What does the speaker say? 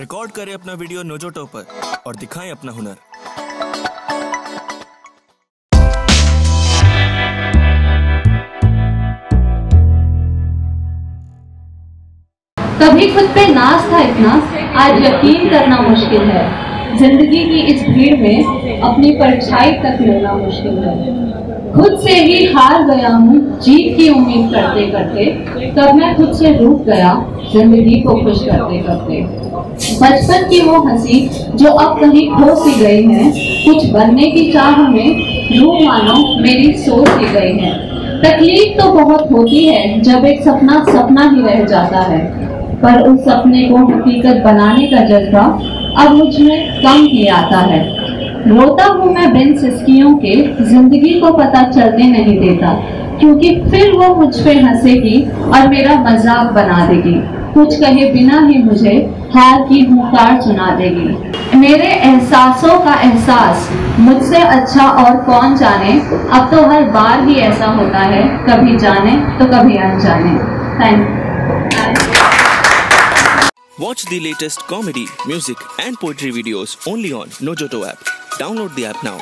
Record करें अपना video Nojoto पर और दिखाएँ अपना हुनर। कभी खुद पे नाज था इतना आज यकीन करना मुश्किल है। ज़िंदगी की इस भीड़ में अपनी परछाई तक मिलना मुश्किल है। खुद से ही हार गया हूँ, जीत की उम्मीद करते करते, तब मैं खुद से रूठ गया, ज़िंदगी को खुश करते करते। बचपन की वो हँसी जो अब कहीं खो सी गई है, कुछ बनने की चाह में रू मानो मेरी सोच सी गई है। तकलीफ़ तो बहुत होती है, जब एक सपना सपना ही रह जाता है। पर उस सपने को हकीकत बनाने का जज्बा अब मुझमें कम ही आता है। रोता हूँ मैं बिन सिस्कियों के ज़िंदगी को पता चलने नहीं देता क्योंकि फिर वो मुझ पे हंसेगी और मेरा मज़ाक बना देगी। कुछ कहे बिना ही मुझे हार की हुकार सुना देगी। मेरे एहसासों का एहसास मुझसे अच्छा और कौन जाने? अब तो हर बार ही ऐसा होता है कभी जाने तो कभी अनजाने। Thank Watch the latest comedy, music, and poetry videos only on Nojoto app. Download the app now.